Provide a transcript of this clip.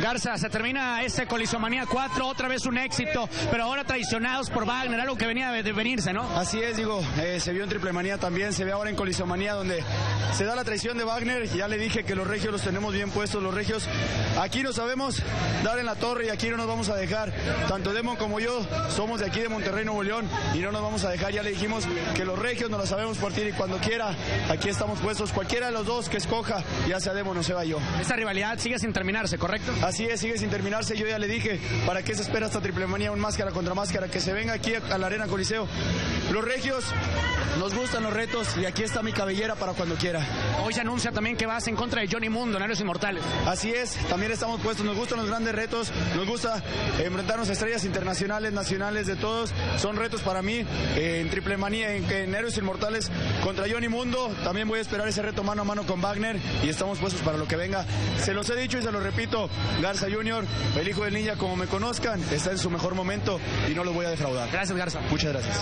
Garza, se termina este Colisomanía 4, otra vez un éxito, pero ahora traicionados por Wagner, algo que venía de venirse, ¿no? Así es, digo, eh, se vio en Triple Manía también, se ve ahora en Colisomanía donde se da la traición de Wagner, ya le dije que los regios los tenemos bien puestos, los regios aquí no sabemos dar en la torre y aquí no nos vamos a dejar, tanto Demon como yo somos de aquí de Monterrey, Nuevo León y no nos vamos a dejar, ya le dijimos que los regios nos la sabemos partir y cuando quiera, aquí estamos puestos, cualquiera de los dos que escoja, ya sea Demon o sea yo. Esta rivalidad sigue sin terminarse, ¿correcto? Así es, sigue sin terminarse. Yo ya le dije, ¿para qué se espera esta triple manía? Un máscara contra máscara. Que se venga aquí a la Arena Coliseo. Los regios nos gustan los retos y aquí está mi cabellera para cuando quiera. Hoy se anuncia también que vas en contra de Johnny Mundo, en Inmortales. Así es, también estamos puestos. Nos gustan los grandes retos. Nos gusta enfrentarnos a estrellas internacionales, nacionales, de todos. Son retos para mí en triple manía, en, en Héroes Inmortales contra Johnny Mundo. También voy a esperar ese reto mano a mano con Wagner y estamos puestos para lo que venga. Se los he dicho y se lo repito. Garza Junior, el hijo del ninja, como me conozcan, está en su mejor momento y no los voy a defraudar. Gracias, Garza. Muchas gracias.